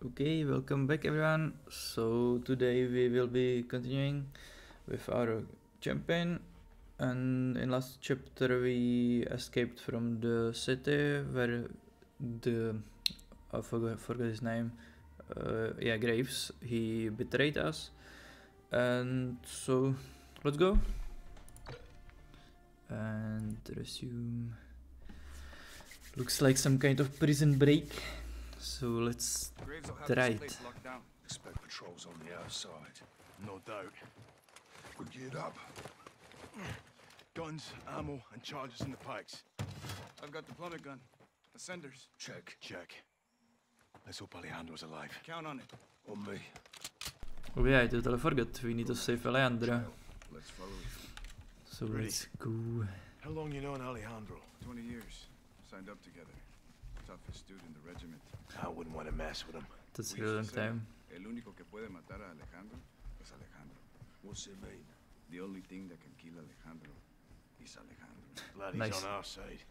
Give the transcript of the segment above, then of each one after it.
Okay, welcome back everyone. So today we will be continuing with our campaign. And in last chapter we escaped from the city where the I forgot, forgot his name uh, yeah Graves. He betrayed us. And so let's go. And resume. Looks like some kind of prison break so let's try will have Right. this place locked down. Expect patrols on the outside. No doubt. We're geared up. Guns, ammo, and charges in the pikes. I've got the plummet gun. Ascenders. Check. Check. Let's hope Alejandro's alive. Count on it. On me. oh yeah I totally forgot we need to save Alejandro. Let's follow it. so Ready. let's go How long you known Alejandro? 20 years. Signed up together. Toughest dude in the regiment. I wouldn't want to mess with him. that's a We really long used to say, time El único que puede matar a Alejandro es Alejandro. What's it mean? The only thing that can kill Alejandro is Alejandro. Glad he's Nice. on our side.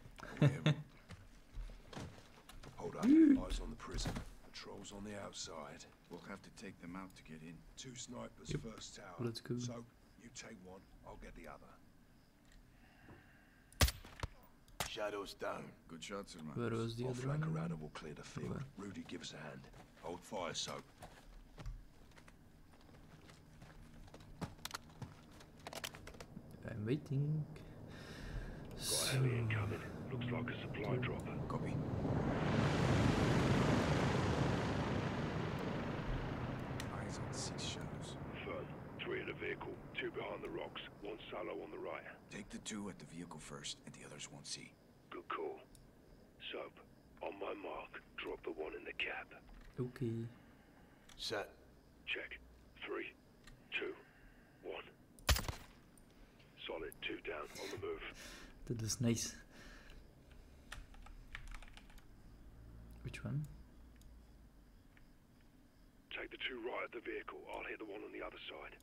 Hold up. Eyes on the prison. Patrols on the outside. we'll have to take them out to get in. Two snipers Yep. first tower. Let's go. So, you take one, I'll get the other. Shadows down. Good shots, hermano. where was the I'll other flank one around and we'll clear the field. Where? Rudy, give us a hand. Hold fire, Soap. I'm waiting Got so, heli incoming. Looks like a supply drop. Copy. Eyes on six shadows. Firm. Three in the vehicle. Two behind the rocks. One solo on the right. Take the two at the vehicle first, and the others won't see. Good call. Soap. On my mark. Drop the one in the cab. okay Set. Check. Three, two, one. Solid. Two down. On the move. that was nice which one Take the two right at the vehicle. I'll hit the one on the other side.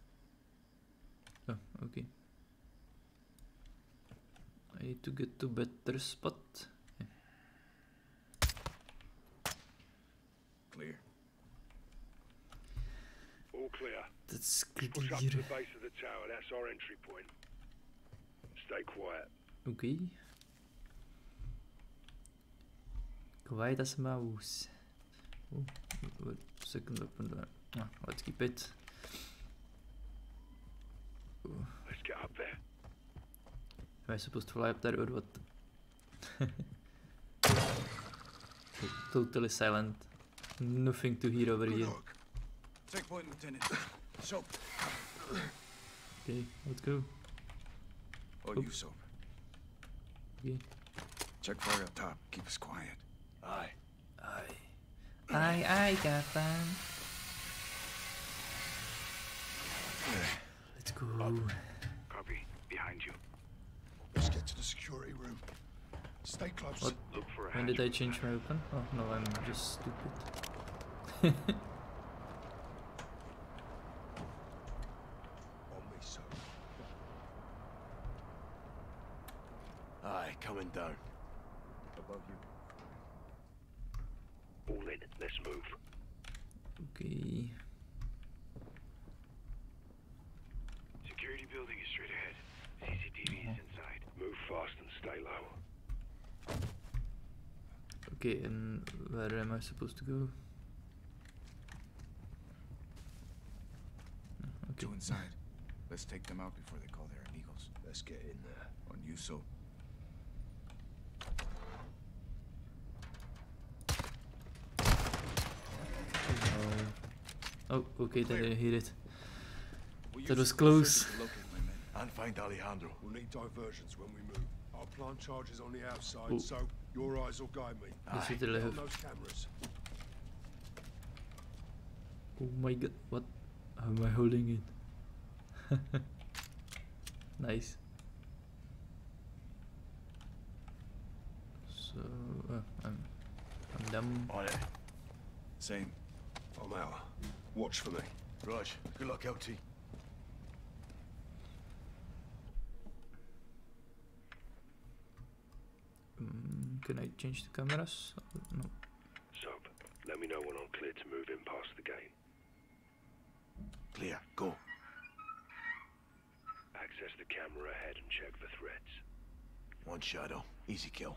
oh okay I need to get to better spot Clear. All clear. that's Push up to the base of the tower. That's our entry point. Stay quiet. okay quiet as a mouse oh what second open door ah, let's keep it Let's get up there. Am I supposed to fly up there or what? To- totally silent. Nothing to hear over Good here. luck. Take point, Lieutenant. Soap. Okay, let's go. Oh, Oop. you, Soap. Okay. Check fire up top. Keep us quiet. Aye. Aye. Aye, aye, Captain. Eh. Let's go. Copy. Behind you. Let's get to the security room. Stay close. What? Look for a When did I change my weapon? Oh no, I'm just stupid. On me, Soap. Aye, coming down. Above you. All in. Let's move. Okay. Security building is straight ahead. CCTV is inside. Move fast and stay low. Okay, and where am I supposed to go? Okay. Two inside. Let's take them out before they call their amigos. Let's get in there. On you, so. Oh, oh okay, they didn't hear it. That was close. search to locate my men. And find Alejandro. We'll need diversions when we move. I'll plant charges on the outside, Oh. so your eyes will guide me. Yes, Aye. it will Get those cameras. Oh my god, what? How am I holding it? nice. So, uh, I'm, I'm done. On it. Same. I'm out. Watch for me. Raj, good luck, LT. Mm, can I change the cameras? No. Soap. Let me know when I'm clear to move in past the gate. Clear. Go. Access the camera ahead and check for threats. One shadow. Easy kill.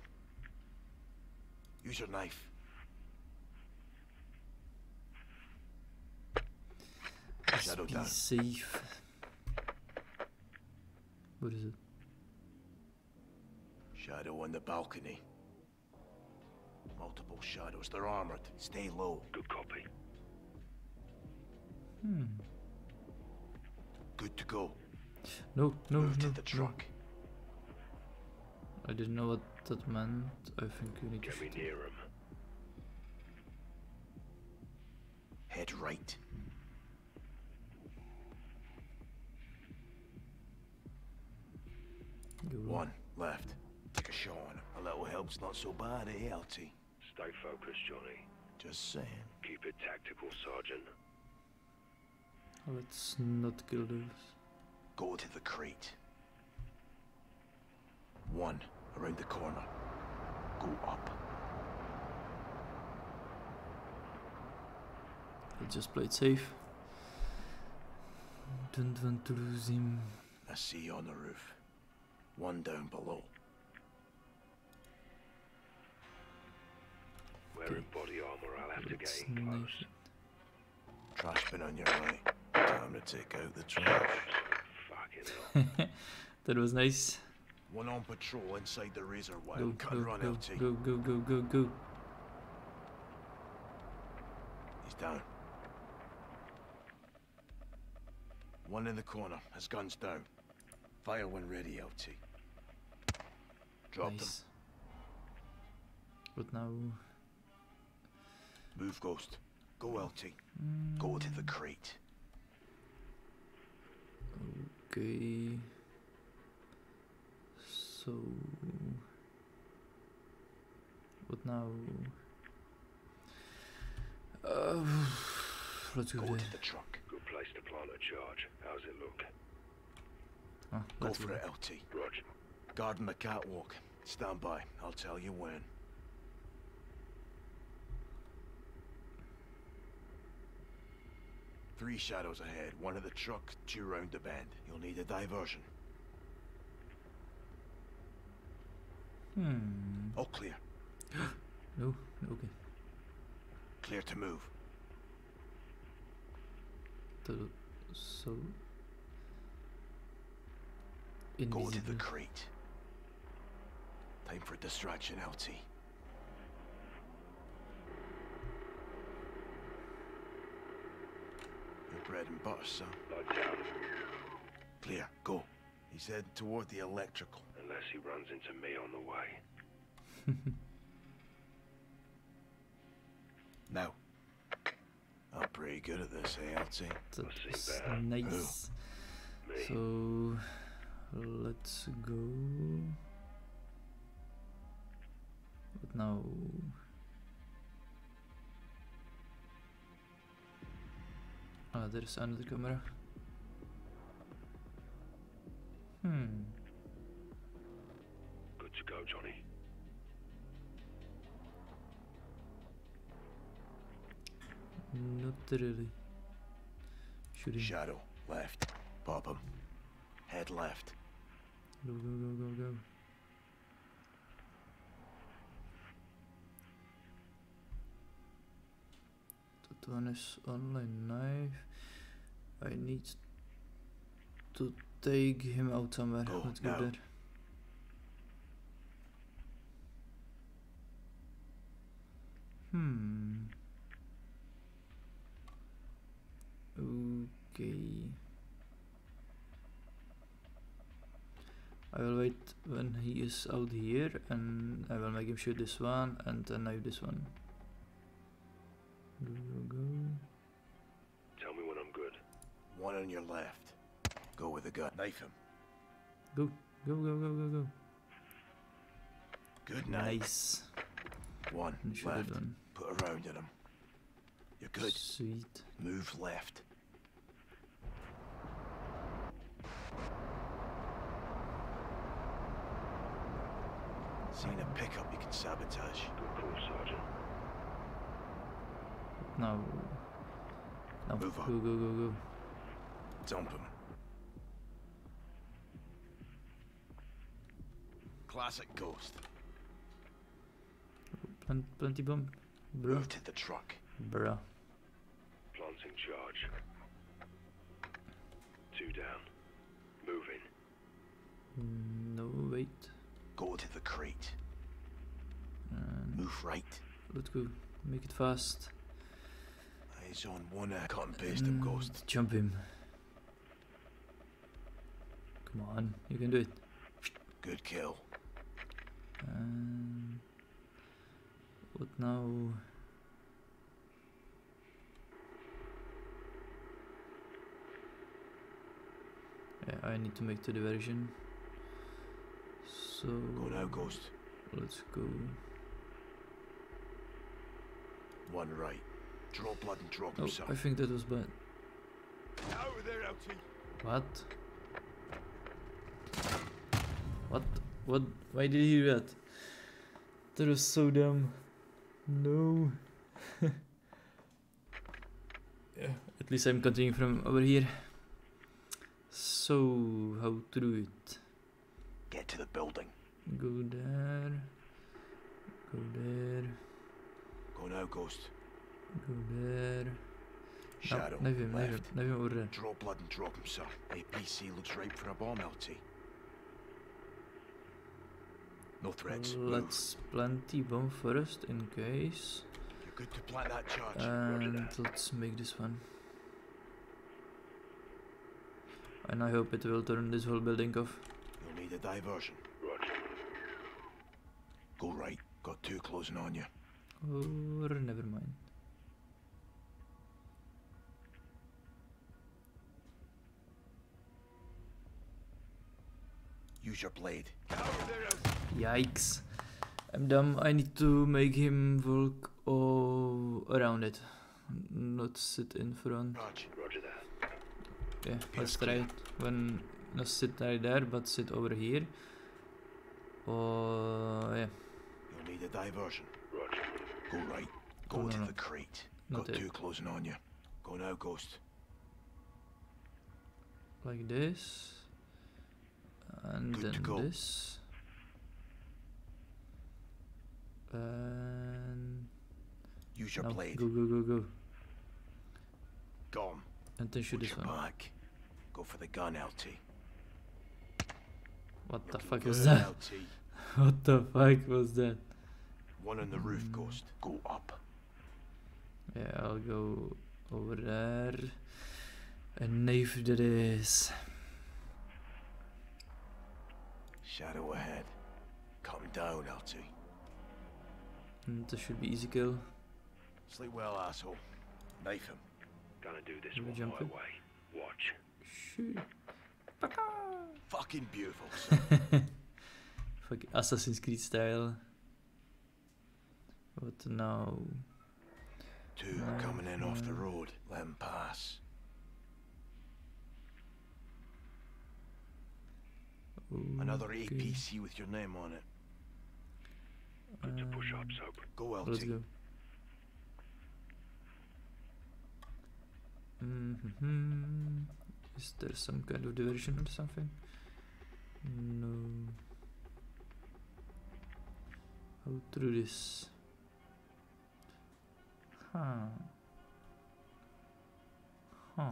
Use your knife. Shadow Be down. safe. What is it? Shadow on the balcony. Multiple shadows. They're armored. Stay low. Good copy. Hmm. Good to go. No, no, Move no, to the no. truck. I didn't know what that meant. I think you need to Get me near him. Head right. Go. One left. Take a shot on him. A little help's not so bad, eh, LT? Stay focused, Johnny. Just saying. Keep it tactical, Sergeant. Oh, Let's not kill those. Go to the crate. One around the corner. Go up. I just played safe. Don't want to lose him. I see you on the roof. One down below. Knife Trash bin on your right. Time to take out the trash. Fucking hell. it. that was nice. One on patrol inside the razor wire. Go, Cut go, run, go, LT. go, go, go, go, go. He's down. One in the corner. His gun's down. Fire when ready, LT. Drop them. nice. But now, Move, Ghost. Go, LT. Go to the crate. okay. So, what now? Uh, let's go Go to the truck. Good place to plant a charge. How's it look? Ah, Go let's for go. it, LT. Roger. Guarding the catwalk. Stand by. I'll tell you when. Three shadows ahead. One at the truck, two round the bend. You'll need a diversion. Hmm. All clear. No. Okay. Clear to move. That- so. Go to the crate. Time for distraction, LT. Your bread and butter, son. Clear. Go. He's heading toward the electrical. Unless he runs into me on the way. Now. I'm pretty good at this, eh, LT? That I've seen was nice. Me. So let's go. But now. Ah, there's another camera. Hmm. Good to go, Johnny. Not really. Shooting. Shadow. Left. Pop him. Head left. Go, go, go, go, go. Is online knife. I need to take him out somewhere. Go, Let's go now. there. Hmm. Okay. I will wait when he is out here and I will make him shoot this one and then knife this one. Go, go, go. Tell me when I'm good. One on your left. Go with the gun. Knife him. Go, go, go, go, go, go. Good night. Nice. One. Left. that. Put a round in him. You're good. Sweet. Move left. Seen a pickup you can sabotage. Good call, Sergeant. Now? No, Move go, on. go, go, go. Dump him. Classic ghost. Plen plenty bump. Bro. Move to the truck. Bruh. Planting charge. Two down. Moving. Mm, No, wait. Go to the crate. And Move right. let's go. Make it fast. Eyes on one eye. Cut and paste him, Mm, ghost. Jump him. Come on, you can do it. Good kill. And what now? Yeah, I need to make the diversion. So Go now, ghost. let's go. One right. Draw blood and drop Oh, himself. I think that was bad. Out there, LT. What? What? What? Why did he do that? That was so dumb. No. yeah, at least I'm continuing from over here. So, how to do it? Get to the building. Go there. Go there. Go now, ghost. Go there. Shadow. No, knife him, knife him, left. knife him over. Draw blood and drop himself. APC looks ripe for a bomb, LT. No threats. Let's plenty bomb first in case. You're good to plant that charge. And let's make this one. And I hope it will turn this whole building off. You'll need a diversion. Roger. Go right. Got two closing on you. Or Use your blade. Yikes. I'm dumb. I need to make him walk oh, around it. Not sit in front. Raj, Roger that. Yeah, let's try it. When not sit right there, but sit over here. Oh yeah, you'll need a diversion. Roger. Go right. Go Oh, to no. the crate. Not Got it. two closing on you. Go now, ghost. like this. And Good then go. this. And Use your no, blade. go go go go. Gone. And then shoot this one. back. Go for the gun, LT. What the Looking fuck was that? LT. What the fuck was that? One on the roof, Mm. ghost. Go up. Yeah, I'll go over there. And knife that is. Shadow ahead. Come down, LT. And mm, this should be easy kill. Sleep well, asshole. Knife him. Gonna do this Are we one my jumping? way. Watch. Shoot. Fucking beautiful, son. Fuck Assassin's Creed style. What now? Two Knife coming in off the him. road. Let 'em pass. Another Okay, APC with your name on it. Good to push up, soap. Go, LT. Let's go. hmm Is there some kind of diversion or something? No. How to do this? Huh. Huh.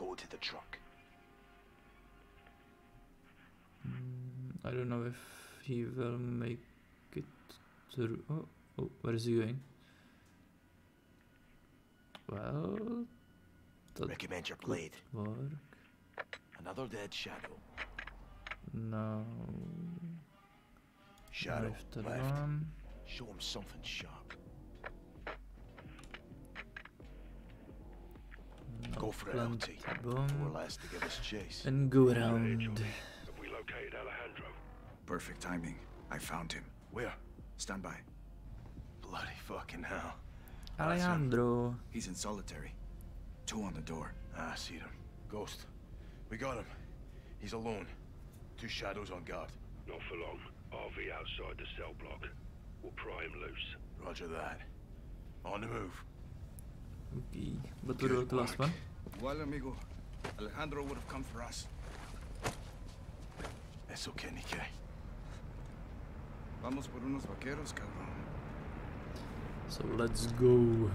Go to the truck. Mm, I don't know if he will make it through. Oh, oh, where is he going? Well, Recommend your blade. work. Another dead shadow. No. Shadow. That left. Show him something sharp. Go for it, plant LT. the Four bomb. less to give us chase. And go around. Have we located Alejandro? Perfect timing. I found him. Where? Stand by. Bloody fucking hell. Alejandro. He's in solitary. Two on the door. Ah, I see him. Ghost. We got him. He's alone. Two shadows on guard. Not for long. RV outside the cell block. We'll pry him loose. Roger that. On the move. Okay, what about the last one? Igual, amigo. Alejandro would have come for us. Eso que ni que. Vamos por unos vaqueros, cabrón. So let's go.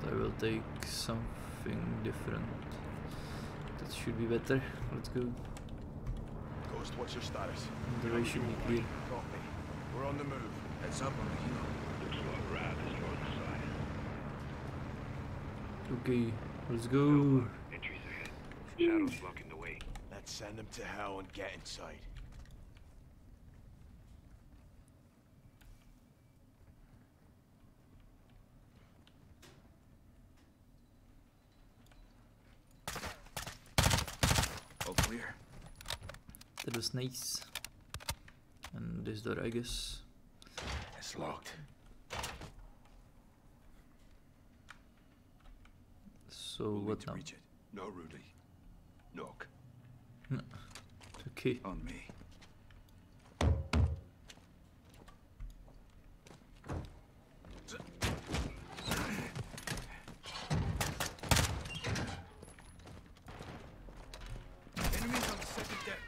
But I will take something different. That should be better. Let's go. Ghost, what's your status? The way should be clear. We're on the move. Heads up on the hill. Looks like Rav is alongside. Okay, let's go. Entries ahead. Shadows blocking the way. Let's send them to hell and get inside. All clear. That was nice. And this door, I guess. It's locked. So We'll need what to now? reach it. No, Rudy. Knock. Okay. On me. Enemies on the second deck.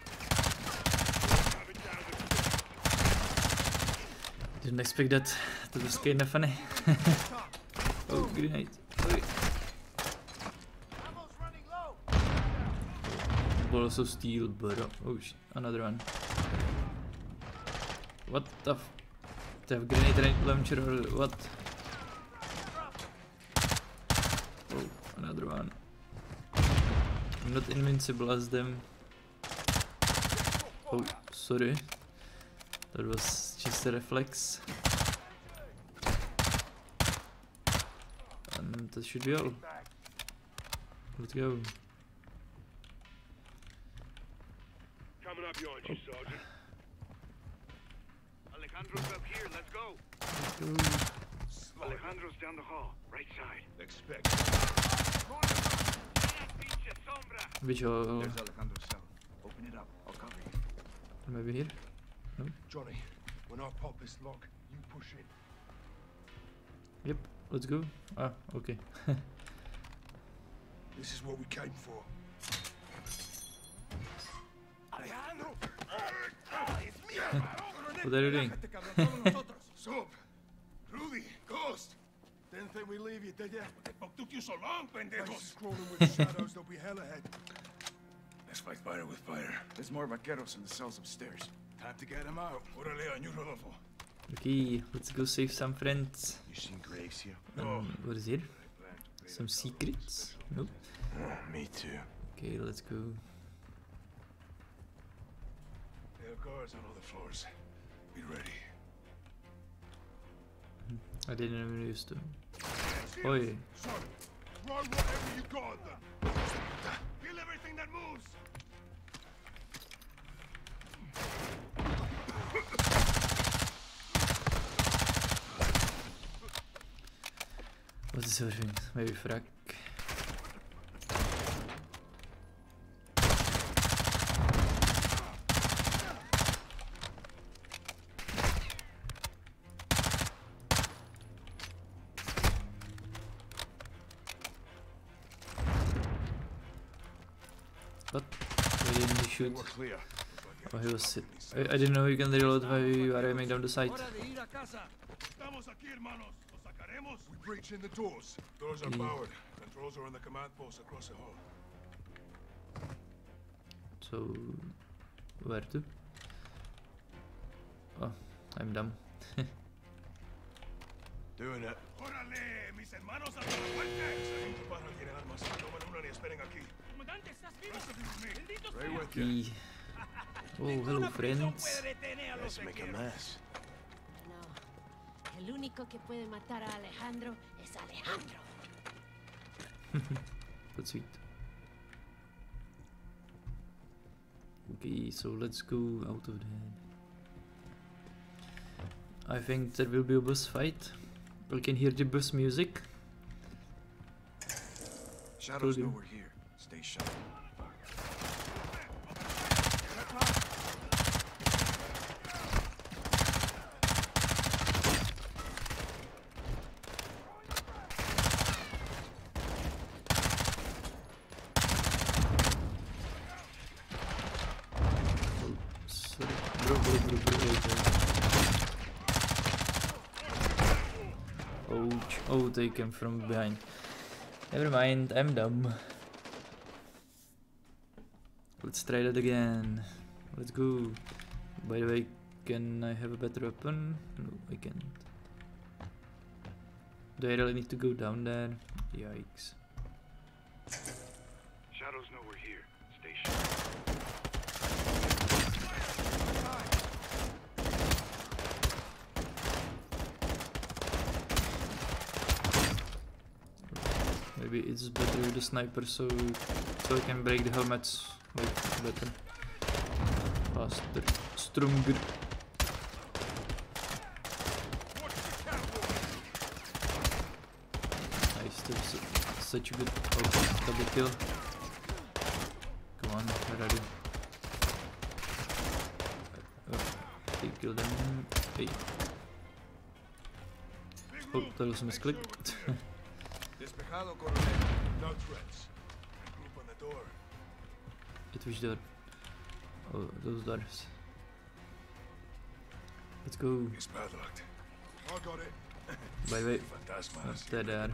Didn't expect that. That was kinda funny. oh, grenade. Oi. Also steal, but uh, oh, sh another one. What the? F they have grenade launcher or what? Oh, another one. I'm not invincible as them. Oh, sorry. That was just a reflex. And that should be all. Let's go. Coming up behind you, Sergeant. Alejandro's up here. Let's go. Let's go. Alejandro's down the hall, right side. Expect. Which hole? There's Alejandro's cell. Open it up. I'll cover you. Maybe here? Johnny, when I pop this lock, you push in. Yep, let's go. Ah, okay. This is what we came for. What are you doing? Soap! Rudy! Ghost! Didn't think we'd leave you, did ya? What the fuck took you so long, pendejos? crawling with shadows, there'll be hell ahead. Let's fight fire with fire. There's more vaqueros in the cells upstairs. Time to get them out. Orale on you, Rodolfo. Okay, let's go save some friends. You seen Graves here? Um, what is here? Some secrets? Nope. Oh, me too. Okay, let's go. There are guards on all the floors. Be ready. Hmm. I didn't even use them. Oi. Throw whatever you got them. Kill everything that moves. What is everything? Maybe frack. Shoot? Oh, he was sit. I, I didn't know you can reload while you are aiming down the sight. Estamos aquí, hermanos. Los sacaremos. We breach in the doors. Doors are Mm. powered. Controls are in the command post across the hall. So, where to? Oh, I'm dumb. Doing it. Órale, mis hermanos a armas. Tomen una y esperen aquí. Oh, hello friends. Let's make a mess. No. El único que puede matar a Alejandro es Alejandro. That's sweet. Okay, so let's go out of there. I think there will be a boss fight. We can hear the bus music. Shadows know we're here. Stay sharp. Bro, bro, bro, bro, bro. Ouch. Oh, they came from behind. Never mind, I'm dumb. Let's try that again. Let's go. By the way, can I have a better weapon? No, I can't. Do I really need to go down there? Yikes. Shadows know we're here. Stay sharp. Maybe it's better with the sniper so so I can break the helmets like better. Faster. Stronger. Nice, that's such a good oh, double kill. Come on, where are you? Oh, they them. Hey. Oh, that was a misclick. Despejado, Coronel. No threats. Group on the door. It was door. Oh, those doors. Let's go. It's padlocked. I got it. By the way, Fantasma. not dead uh, there.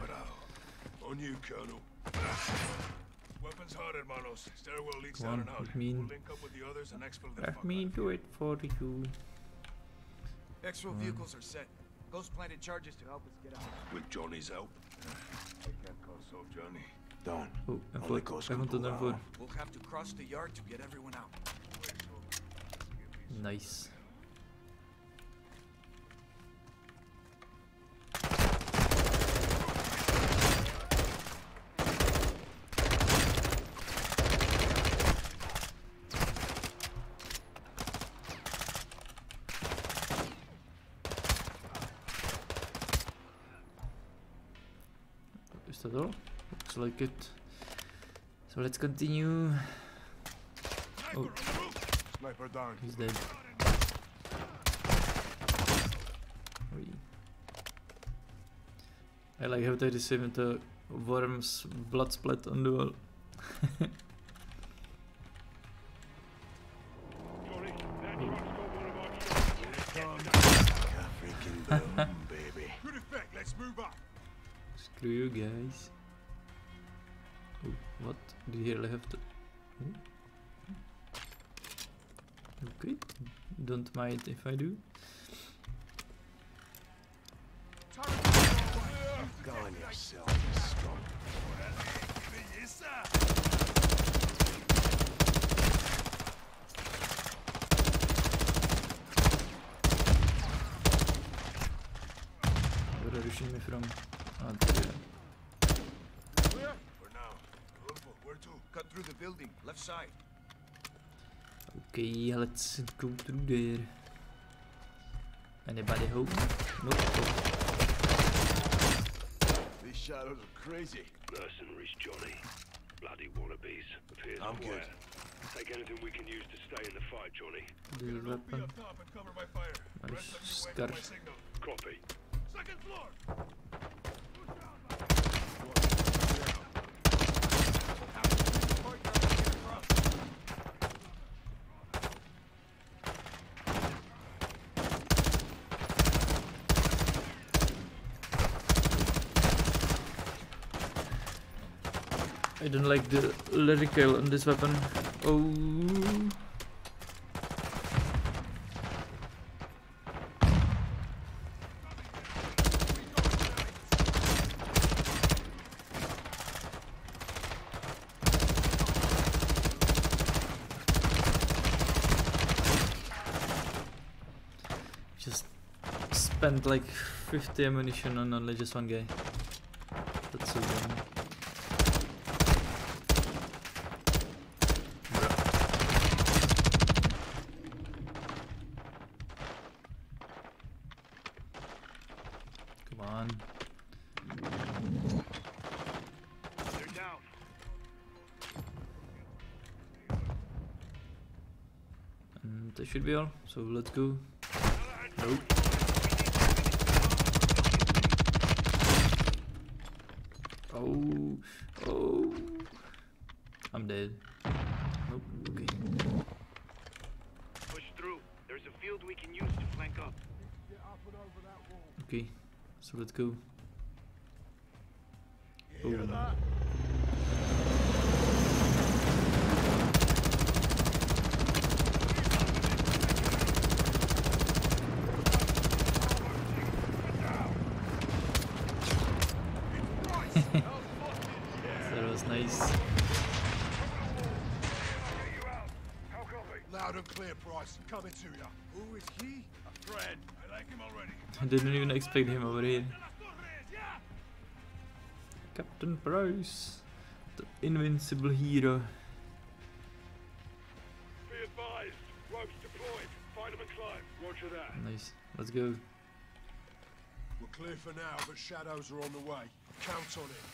On you, Colonel. Weapons hot, hermanos. Stairwell leads Come down on, and out. let me. We'll link up with the others and exfil the Let fuck me do it for you. Exfil vehicles um. are set. Ghost planted charges to help us get out. With Johnny's help. I can't call so Johnny. Don't. Oh, en Only voor. Ghost Hij can komt er pull dan that We'll have to cross the yard to get everyone out. Nice. Is that all? Looks like it. So let's continue. Oh, down. he's dead. I like how they receive the worms blood splat on the wall. mind if I do. Where are you me from? Ah, there. For now. Where to? Cut through the building, left side. Okay, let's go through there. Anybody home? Nope. These shadows are crazy. Mercenaries, Johnny. Bloody wannabes. Appears I'm quiet. good. Take anything we can use to stay in the fight, Johnny. This Get an weapon. up top and cover my fire. Nice Rest of you wait for my scarf. signal. Copy. Second floor. I don't like the lyrical on this weapon. Oh. Just spent like 50 ammunition on only just one guy. And that should be all. So let's go. Nope. Oh, oh. I'm dead. Nope. Okay. Push through. There's a field we can use to flank up. Okay, so let's go. You hear Boom. that? That was nice. Loud and clear, Price. Coming to you. Who is he? A friend. I like him already. I didn't even expect him over here. Captain Price, the invincible hero. Be advised. Ropes deployed. Find him and climb. Roger that. Nice. Let's go. We're clear for now, but shadows are on the way. Count on it.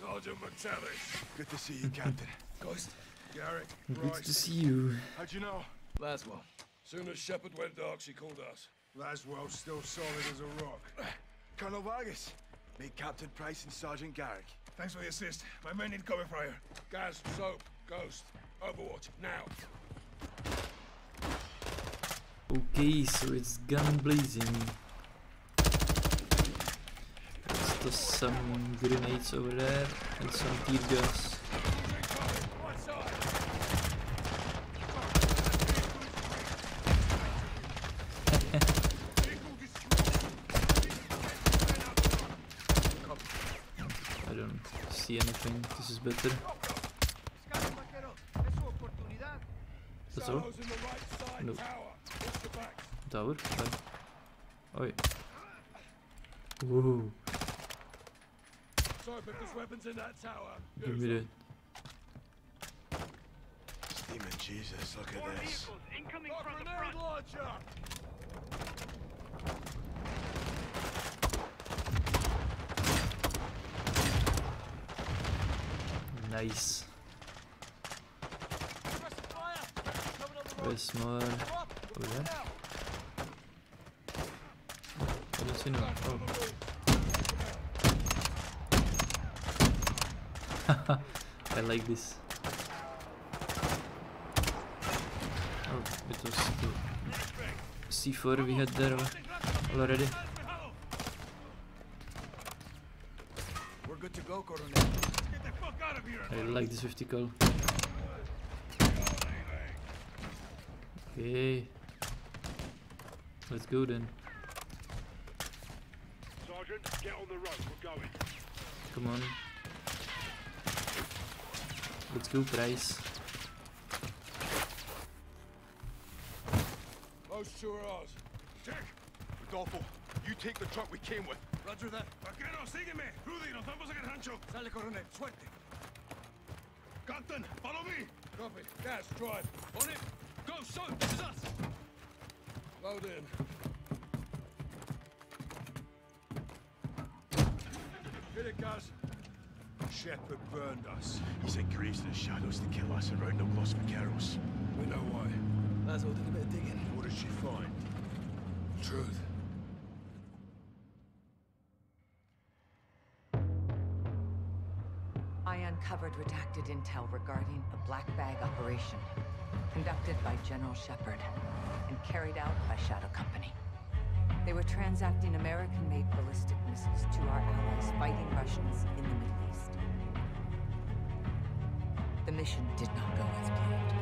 Sergeant MacTavish. Good to see you, Captain. Ghost. Garrick. Good Price. to see you. How'd you know? Laswell. Soon as Shepherd went dark, she called us. Laswell's still solid as a rock. Colonel Vargas. Meet Captain Price and Sergeant Garrick. Thanks for the assist. My men need cover fire. Gaz, soap, ghost. Overwatch, now. Okay, so it's gun blazing. Let's toss some grenades over there and some tear gas. Right side. I don't see anything. This is better. That's all? The right No. tower. Watch the backs. Oi. Whoa. Soap, if there's weapons in that tower. Give me that. Steaming Jesus, look More vehicles incoming from the front. Nice. Where's more? Over there? I don't see no. Oh. I like this. Oh, it was the C4 we had there already. I like this 50 cal. Okay. Let's go then. Sergeant, get on the road. We're going. Come on. Let's go, Price. Those two are ours. Check. Rodolfo, you take the truck we came with. Roger that. Vaquero, sígueme. Rudy, nos vamos a Rancho. Sale, Coronel. Suerte. Captain, follow me. Copy. Gaz, drive. On it. Go, so, this is us. Load in. Hit it, Gaz. Shepherd burned us. He sent Graves to the shadows to kill us and around the Los Vaqueros. We know why. Laswell did a bit of digging. What did she find? Truth. Uncovered redacted intel regarding a black bag operation conducted by General Shepherd and carried out by Shadow Company. They were transacting American-made ballistic missiles to our allies fighting Russians in the Middle East. The mission did not go as planned.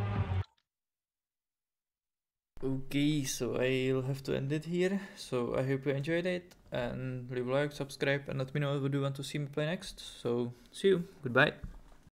Okay, so I'll have to end it here. So I hope you enjoyed it and leave a like, subscribe, and let me know what you want to see me play next. So see you. Goodbye.